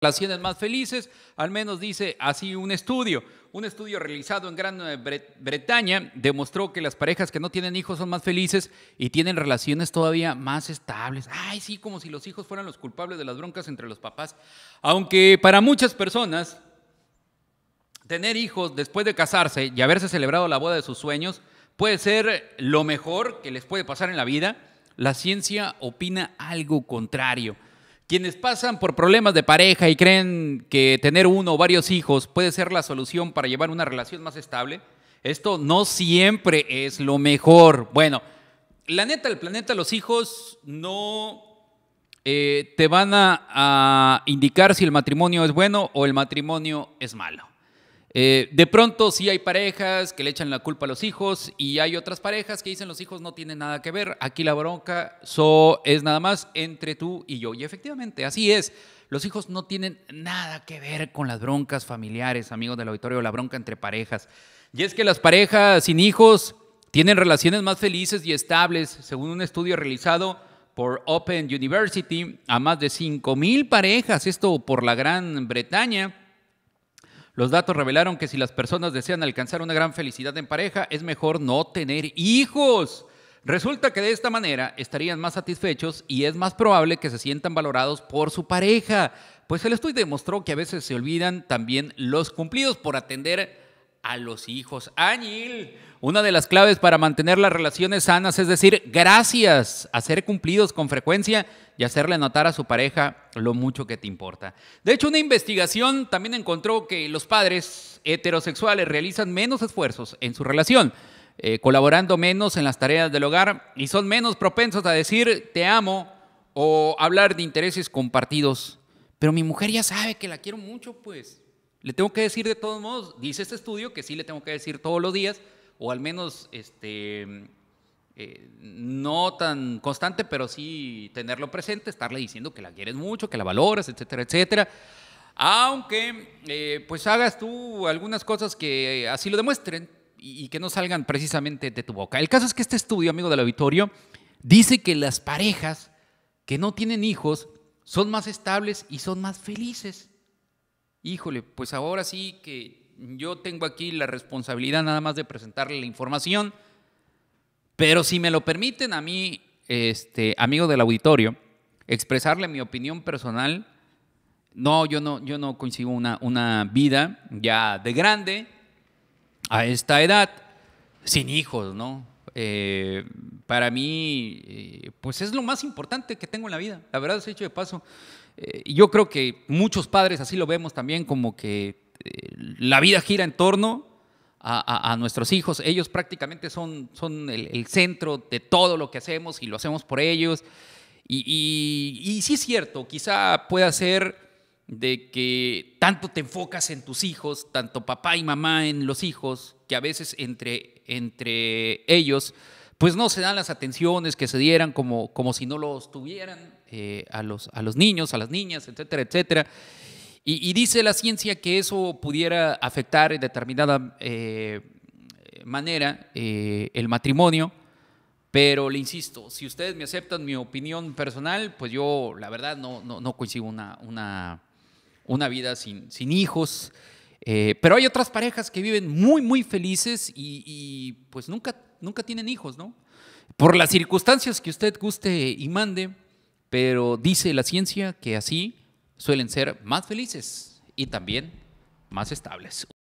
relaciones más felices, al menos dice así un estudio. Un estudio realizado en Gran Bretaña demostró que las parejas que no tienen hijos son más felices y tienen relaciones todavía más estables. Ay, sí, como si los hijos fueran los culpables de las broncas entre los papás. Aunque para muchas personas tener hijos después de casarse y haberse celebrado la boda de sus sueños puede ser lo mejor que les puede pasar en la vida, la ciencia opina algo contrario. Quienes pasan por problemas de pareja y creen que tener uno o varios hijos puede ser la solución para llevar una relación más estable, esto no siempre es lo mejor. Bueno, la neta, el planeta, los hijos no eh, te van a indicar si el matrimonio es bueno o el matrimonio es malo. Eh, de pronto sí hay parejas que le echan la culpa a los hijos y hay otras parejas que dicen los hijos no tienen nada que ver, aquí la bronca es nada más entre tú y yo. Y efectivamente, así es. Los hijos no tienen nada que ver con las broncas familiares, amigos del auditorio, la bronca entre parejas. Y es que las parejas sin hijos tienen relaciones más felices y estables, según un estudio realizado por Open University a más de 5.000 parejas, esto por la Gran Bretaña. Los datos revelaron que si las personas desean alcanzar una gran felicidad en pareja, es mejor no tener hijos. Resulta que de esta manera estarían más satisfechos y es más probable que se sientan valorados por su pareja. Pues el estudio demostró que a veces se olvidan también los cumplidos por atender a los hijos. Añil, una de las claves para mantener las relaciones sanas es decir gracias, hacer cumplidos con frecuencia y hacerle notar a su pareja lo mucho que te importa. De hecho, una investigación también encontró que los padres heterosexuales realizan menos esfuerzos en su relación, eh, colaborando menos en las tareas del hogar y son menos propensos a decir te amo o hablar de intereses compartidos. Pero mi mujer ya sabe que la quiero mucho, pues. Le tengo que decir de todos modos, dice este estudio que sí le tengo que decir todos los días, o al menos este, eh, no tan constante, pero sí tenerlo presente, estarle diciendo que la quieres mucho, que la valoras, etcétera, etcétera. Aunque eh, pues hagas tú algunas cosas que así lo demuestren y, que no salgan precisamente de tu boca. El caso es que este estudio, amigo del auditorio, dice que las parejas que no tienen hijos son más estables y son más felices híjole, pues ahora sí que yo tengo aquí la responsabilidad nada más de presentarle la información, pero si me lo permiten a mí, este, amigo del auditorio, expresarle mi opinión personal, no, yo no, yo no coincido una, una vida ya de grande, a esta edad, sin hijos, ¿no? Eh, para mí, eh, pues es lo más importante que tengo en la vida, la verdad es hecho de paso. Eh, yo creo que muchos padres así lo vemos también, como que la vida gira en torno a, nuestros hijos. Ellos prácticamente son, el, centro de todo lo que hacemos y lo hacemos por ellos. Y, y, sí es cierto, quizá pueda ser de que tanto te enfocas en tus hijos, tanto papá y mamá en los hijos, que a veces entre, entre ellos pues no se dan las atenciones que se dieran como, como si no los tuvieran eh, a, los, a los niños, a las niñas, etcétera, etcétera. Y, dice la ciencia que eso pudiera afectar en determinada eh, manera eh, el matrimonio, pero le insisto, si ustedes me aceptan mi opinión personal, pues yo la verdad no, no, no consigo una, una, una vida sin, sin hijos. pero hay otras parejas que viven muy, muy felices y, y pues nunca nunca tienen hijos, ¿no? Por las circunstancias que usted guste y mande, pero dice la ciencia que así suelen ser más felices y también más estables.